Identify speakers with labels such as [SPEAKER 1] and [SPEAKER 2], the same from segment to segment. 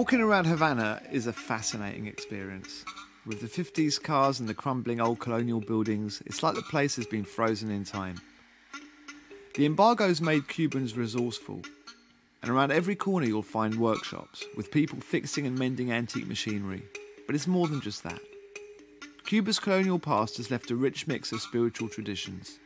[SPEAKER 1] Walking around Havana is a fascinating experience. With the 50s cars and the crumbling old colonial buildings, it's like the place has been frozen in time. The embargoes made Cubans resourceful, and around every corner you'll find workshops with people fixing and mending antique machinery. But it's more than just that. Cuba's colonial past has left a rich mix of spiritual traditions.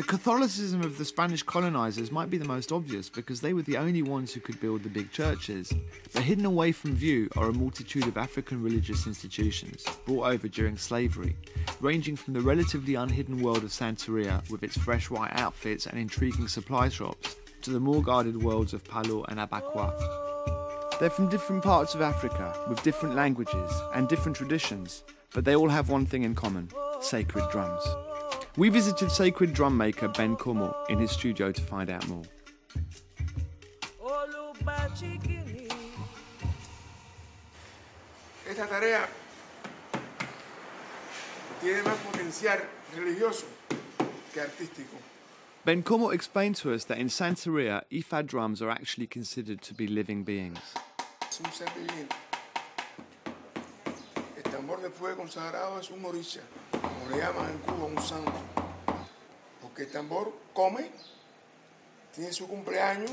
[SPEAKER 1] The Catholicism of the Spanish colonizers might be the most obvious because they were the only ones who could build the big churches. But hidden away from view are a multitude of African religious institutions brought over during slavery, ranging from the relatively unhidden world of Santeria with its fresh white outfits and intriguing supply shops to the more guarded worlds of Palo and Abakwa. They're from different parts of Africa with different languages and different traditions, but they all have one thing in common sacred drums. We visited sacred drum maker Ben Como in his studio to find out more.
[SPEAKER 2] Esta tarea tiene más potencial religioso que artístico.
[SPEAKER 1] Ben Como explained to us that in Santeria, Ifa drums are actually considered to be living beings.
[SPEAKER 2] Es un ser viviente. El tambor de consagrado es un orisha, como le llaman en Cuba, un santo. Porque el tambor come, tiene su cumpleaños,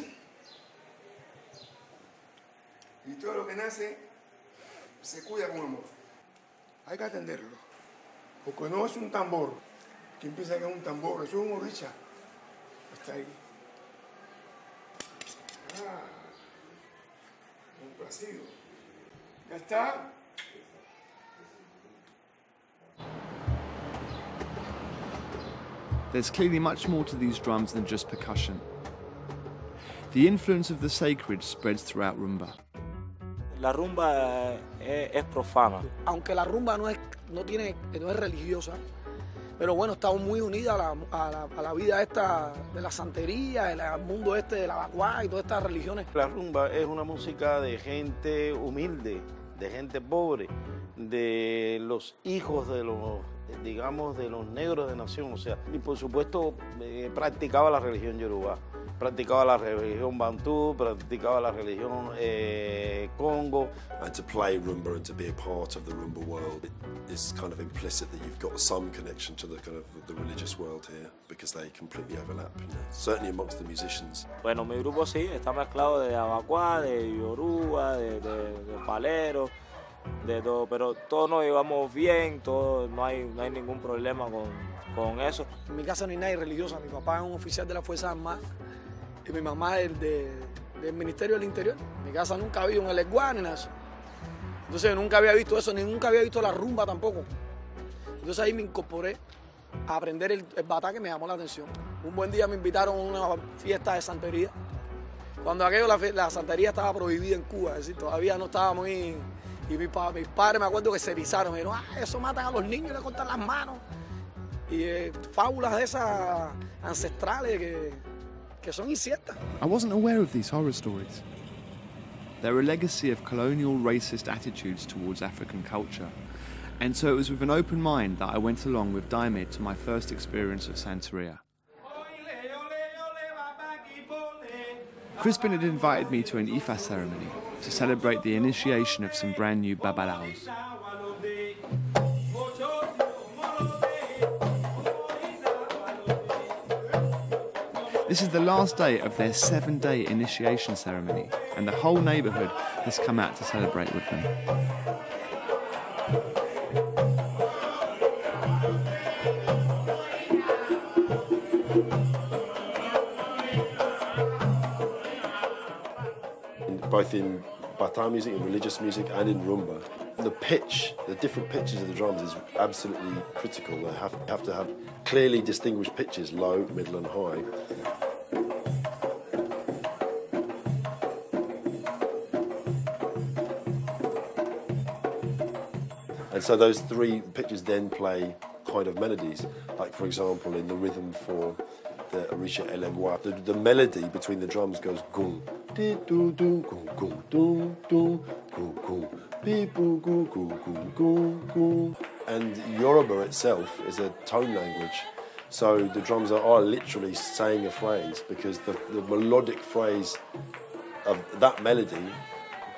[SPEAKER 2] y todo lo que nace se cuida con amor. Hay que atenderlo. Porque no es un tambor que empieza que es un tambor, eso es un orisha. Está ahí. Ah, complacido. Ya está.
[SPEAKER 1] There's clearly much more to these drums than just percussion. The influence of the sacred spreads throughout rumba.
[SPEAKER 3] La rumba es, es profana.
[SPEAKER 4] aunque la rumba no es, no tiene, no es religiosa, pero bueno, estamos muy unidas a la, a la- a la vida esta de la santería, el mundo este de la vacuá y todas estas religiones.
[SPEAKER 5] La rumba es una música de gente humilde, de gente pobre, de los hijos de los, digamos, de los negros de nación. O sea, y por supuesto eh, practicaba la religión yoruba, practicaba la religión bantú, practicaba la religión eh, congo.
[SPEAKER 6] and to play rumba and to be a part of the rumba world it is kind of implicit that you've got some connection to the kind of the religious world here because they completely overlap you know. certainly amongst the musicians
[SPEAKER 3] Bueno, mi grupo sí, está mezclado de abacuá, de yoruba, de, de, de palero, de todo, pero todos nos llevamos bien, todo, no, hay, no hay ningún problema con, con eso.
[SPEAKER 4] En mi casa no hay nadie religiosa, mi papá es un oficial de la Fuerza Armada y mi mamá es de- del Ministerio del Interior. En mi casa nunca ha habido un eleguá ni eso. Entonces nunca había visto eso, ni nunca había visto la rumba tampoco. Entonces ahí me incorporé a aprender el, el batá que me llamó la atención. Un buen día me invitaron a una fiesta de santería. Cuando aquello, la santería estaba prohibida en Cuba, es decir, todavía no estaba muy... Y mis padres me acuerdo que se erizaron, me dijeron, ah, eso matan a los niños le cortan las manos. Y eh, fábulas de esas ancestrales que, que son inciertas.
[SPEAKER 1] I wasn't aware of these horror stories. They're a legacy of colonial racist attitudes towards African culture. And so it was with an open mind that I went along with Dayme to my first experience of Santeria. Crispin had invited me to an Ifa ceremony to celebrate the initiation of some brand new babalaos. This is the last day of their seven day initiation ceremony, and the whole neighbourhood has come out to celebrate with them.
[SPEAKER 6] both in bata music and religious music and in rumba the pitch the different pitches of the drums is absolutely critical they have, have to have clearly distinguished pitches low middle and high And so those three pitches then play kind of melodies. Like, for example, in the rhythm for the Orisha Eleguá, the, the melody between the drums goes gung, di do do gung gung doo doo gung gung. And Yoruba itself is a tone language. So the drums are, are literally saying a phrase because the, the melodic phrase of that melody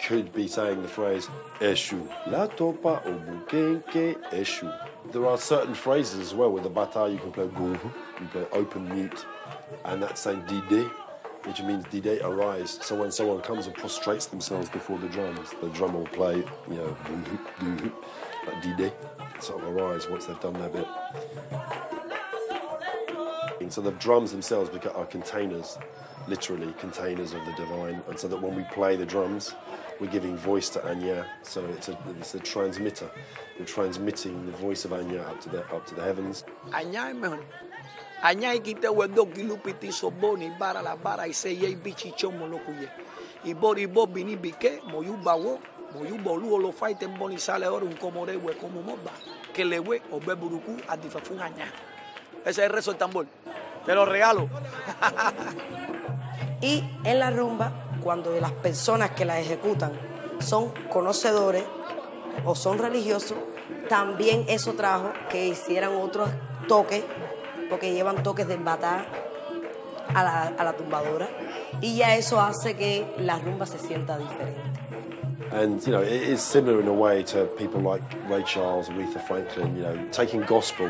[SPEAKER 6] could be saying the phrase Eshu. La topa o bukenke Eshu. There are certain phrases as well with the bata you can play gunhu, you play open mute, and that's saying dide, which means dide arise. So when someone comes and prostrates themselves before the drums, the drummer will play, you know, like dide, sort of arise once they've done their bit. So the drums themselves are containers, literally containers of the divine, and so that when we play the drums, we're giving voice to Anya. So it's a, it's a transmitter. We're transmitting the voice of Anya up to the up to the heavens.
[SPEAKER 4] Anya, man. Anya quite huedo kilupiti soboni bara la bara y se ye bichi chomo lo kuye. Y bori bo bini bike moyu bawo moyu bolu lo faite boni sale oro un we como moba que le we o buruku a difafun añá. Ese es el rezo del tambor. Te lo regalo.
[SPEAKER 7] Y en la rumba, cuando las personas que la ejecutan son conocedores o son religiosos, también eso trajo que hicieran otros toques, porque llevan toques del batá a la, a la tumbadora, y ya eso hace que la rumba se sienta diferente.
[SPEAKER 6] And you know, it is similar in a way to people like Ray Charles, Aretha Franklin. You know, taking gospel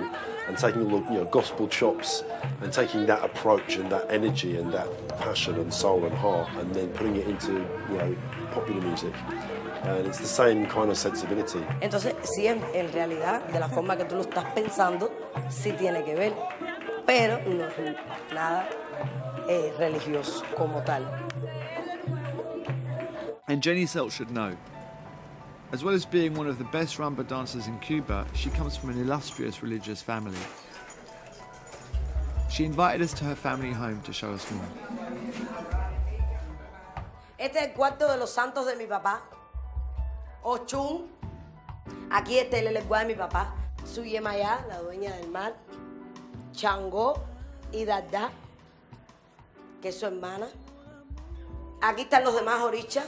[SPEAKER 6] and taking the you know gospel chops and taking that approach and that energy and that passion and soul and heart, and then putting it into you know popular music. And it's the same kind of sensibility.
[SPEAKER 7] Entonces, sí, en, en realidad, de la forma que tú lo estás pensando, sí tiene que ver, pero no es nada eh, religioso como tal.
[SPEAKER 1] And Jenny Selt should know. As well as being one of the best rumba dancers in Cuba, she comes from an illustrious religious family. She invited us to her family home to show us more.
[SPEAKER 7] Este es el cuarto de los santos de mi papá. Ochun. Aquí está el lenguaje de mi papá. Su Yemayá, la dueña del mar. Changó y Dada, que es su hermana. Aquí están los demás orichas.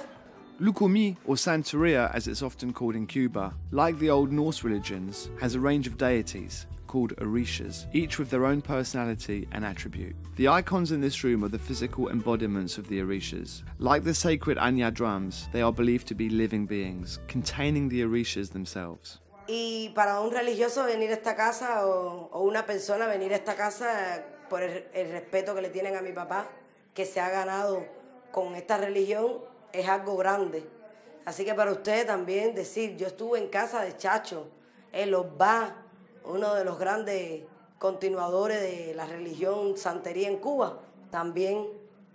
[SPEAKER 1] Lukumi, or Santeria as it's often called in Cuba, like the old Norse religions, has a range of deities called Orishas, each with their own personality and attribute. The icons in this room are the physical embodiments of the Orishas. Like the sacred Anya drums, they are believed to be living beings, containing the Orishas themselves.
[SPEAKER 7] Y para un religioso venir a esta casa o, o una persona venir a esta casa por el, el respeto que le tienen a mi papá, que se ha ganado con esta religión, es algo grande. Así que para usted también decir, yo estuve en casa de Chacho, en los va, uno de los grandes continuadores de la religión santería en Cuba, también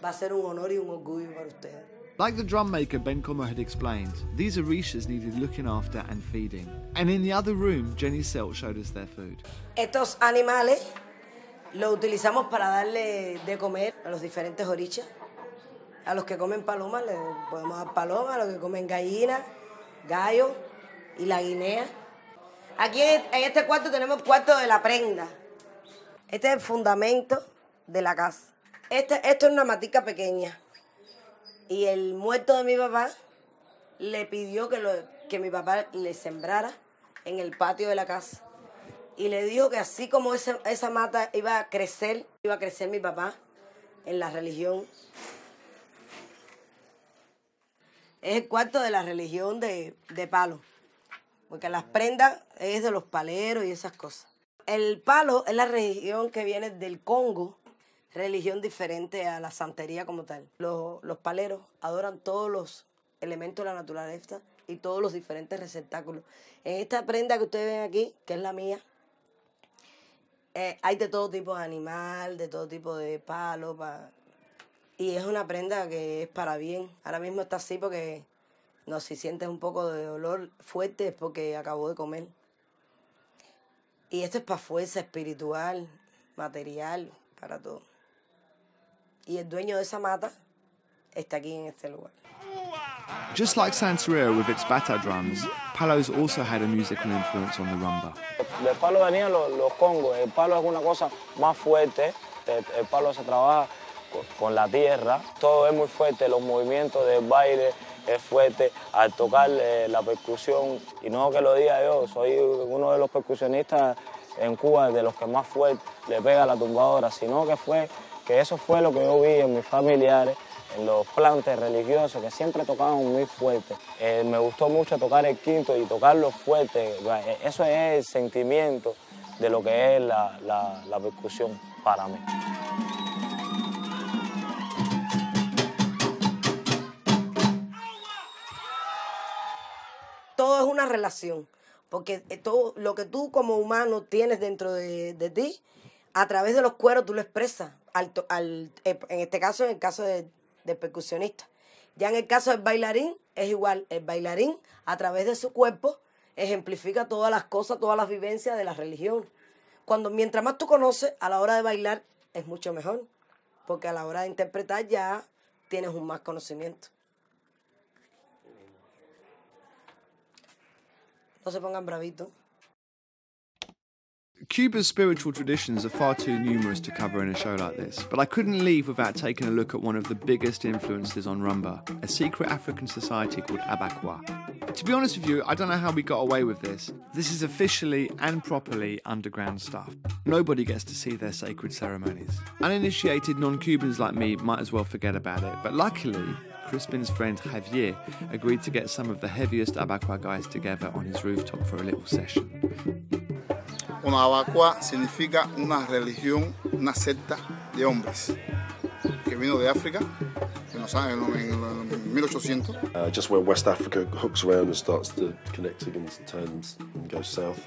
[SPEAKER 7] va a ser un honor y un orgullo para usted.
[SPEAKER 1] Like the drum maker Ben had explained, these Orishas needed looking after and feeding. And in the other room, Jenny Selt showed us their food.
[SPEAKER 7] Estos animales los utilizamos para darle de comer a los diferentes orichas. A los que comen palomas le podemos dar paloma, a los que comen gallina, gallo y la guinea. Aquí en en este cuarto tenemos cuarto de la prenda. Este es el fundamento de la casa. Este, esto es una matica pequeña. Y el muerto de mi papá le pidió que, lo, que mi papá le sembrara en el patio de la casa. Y le dijo que así como esa, esa mata iba a crecer, iba a crecer mi papá en la religión. Es el cuarto de la religión de, de palo. Porque las prendas es de los paleros y esas cosas. El palo es la religión que viene del Congo, religión diferente a la santería como tal. Los, los paleros adoran todos los elementos de la naturaleza y todos los diferentes receptáculos. En esta prenda que ustedes ven aquí, que es la mía, eh, hay de todo tipo de animal, de todo tipo de palo. pa- Y es una prenda que es para bien. Ahora mismo está así porque, no, si sientes un poco de dolor fuerte es porque acabó de comer. Y esto es para fuerza espiritual, material, para todo. Y el dueño de esa mata está aquí en este lugar.
[SPEAKER 1] Just like Santeria with its bata drums, Palos also had a musical influence on the rumba.
[SPEAKER 3] Del palo venían los, los congos. El palo es una cosa más fuerte. El, el palo se trabaja con, la tierra. Todo es muy fuerte. Los movimientos del baile es fuerte. Al tocar eh, la percusión, y no que lo diga yo, soy uno de los percusionistas en Cuba de los que más fuerte le pega a la tumbadora, sino que fue que eso fue lo que yo vi en mis familiares, en los plantes religiosos que siempre tocaban muy fuerte. Eh, me gustó mucho tocar el quinto y tocarlo fuerte. Eh, eso es el sentimiento de lo que es la percusión para mí.
[SPEAKER 7] Todo es una relación, porque eh, todo lo que tú como humano tienes dentro de, de ti, a través de los cueros tú lo expresas. Eh, en este caso, en el caso de, del percusionista. Ya en el caso del bailarín, es igual. El bailarín, a través de su cuerpo, ejemplifica todas las cosas, todas las vivencias de la religión. Cuando mientras más tú conoces, a la hora de bailar es mucho mejor, porque a la hora de interpretar ya tienes un más conocimiento. No se pongan bravitos.
[SPEAKER 1] Cuba's spiritual traditions are far too numerous to cover in a show like this, but I couldn't leave without taking a look at one of the biggest influences on rumba, a secret African society called Abakwa. To be honest with you, I don't know how we got away with this. This is officially and properly underground stuff. Nobody gets to see their sacred ceremonies. Uninitiated non Cubans like me might as well forget about it, but luckily, Crispin's friend Javier agreed to get some of the heaviest Abakwa guys together on his rooftop for a little session.
[SPEAKER 8] Bueno, Abacua significa una religión, una secta de hombres que vino de África en, los años, en, en- en 1800.
[SPEAKER 6] Uh, just where West Africa hooks around and starts to connect and turns and goes south.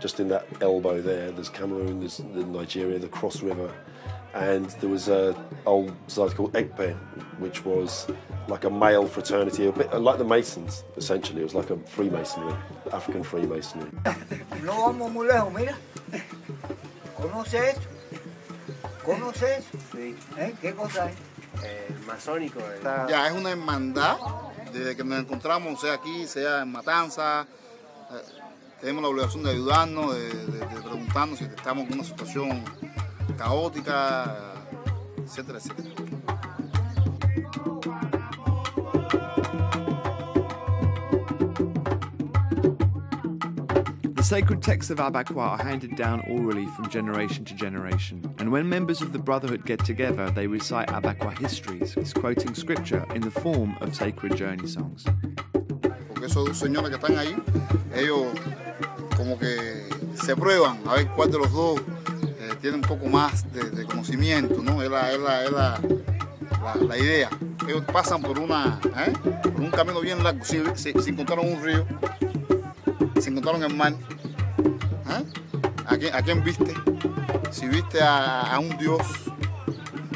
[SPEAKER 6] Just in that elbow there, there's Cameroon, there's the Nigeria, the Cross River, and there was a old society called Ekpe, which was like a male fraternity, a bit like the Masons. Essentially, it was like a Freemasonry, African Freemasonry.
[SPEAKER 9] No vamos muy lejos, mira. ¿Conoce esto? ¿Conoce esto? Sí. ¿Eh? ¿Qué cosa es?
[SPEAKER 10] masónico.
[SPEAKER 8] Ya es una hermandad desde que nos encontramos, sea aquí, sea en Matanza. eh, tenemos la obligación de ayudarnos, de, de- de preguntarnos si estamos en una situación caótica, etcétera, etcétera.
[SPEAKER 1] The sacred texts of Abakwa are handed down orally from generation to generation, and when members of the Brotherhood get together, they recite Abakwa histories, quoting scripture in the form of sacred journey songs.
[SPEAKER 8] porque esos señores que están ahí, ellos como que se prueban a ver cuál de los dos tiene un poco más de, conocimiento, ¿no? Es la, es la, es la, la- idea. Ellos pasan por, una, ¿eh? por un camino bien largo, si- si encontraron un río, si encontraron el mar, ¿eh? ¿A, quién, ¿a quién viste? Si viste a, un dios,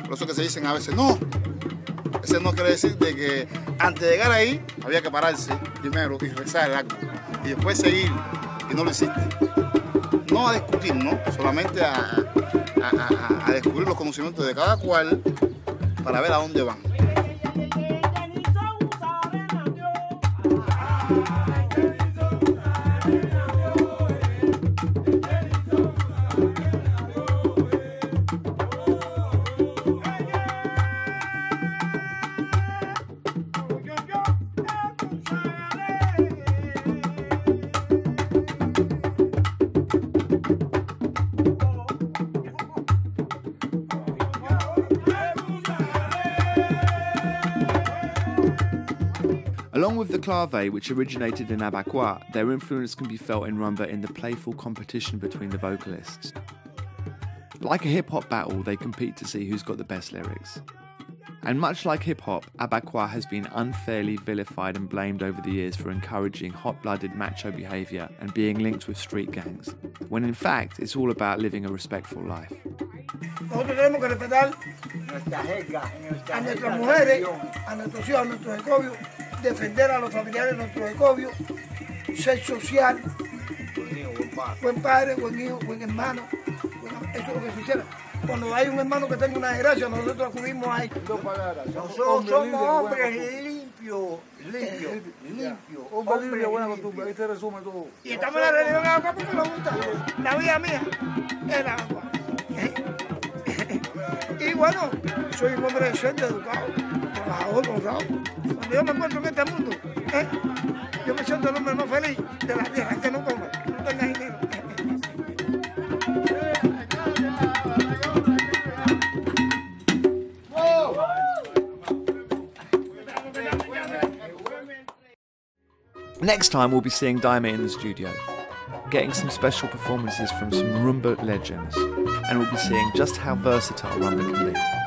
[SPEAKER 8] por eso que se dicen a veces, no, ese no quiere decir de que antes de llegar ahí había que pararse primero y rezar algo y después seguir y no lo hiciste. No a discutir, ¿no? Solamente a, a- descubrir los conocimientos de cada cual para ver a dónde van.
[SPEAKER 1] Along with the clave, which originated in Abakwa, their influence can be felt in rumba in the playful competition between the vocalists. Like a hip hop battle, they compete to see who's got the best lyrics. And much like hip hop, Abakwa has been unfairly vilified and blamed over the years for encouraging hot blooded macho behaviour and being linked with street gangs, when in fact it's all about living a respectful life.
[SPEAKER 2] Defender a los familiares de nuestros ecobios, ser social, buen padre, buen hijo, buen hermano. Bueno, eso es lo que se hiciera. Cuando hay un hermano que tenga una desgracia, nosotros acudimos a él.
[SPEAKER 9] Nosotros somos hombres limpios, limpios, limpios. Hombres limpios.
[SPEAKER 10] ahí se resume todo.
[SPEAKER 2] Y estamos en la religión agua porque nos gusta. La vida mía es el agua. Y bueno, soy un hombre decente, educado, trabajador, honrado. Cuando yo me encuentro en este mundo, ¿eh? yo me siento el hombre más feliz de que no no dinero.
[SPEAKER 1] Next time we'll be seeing Diamond in the studio, getting some special performances from some rumba legends, and we'll be seeing just how versatile rumba can be.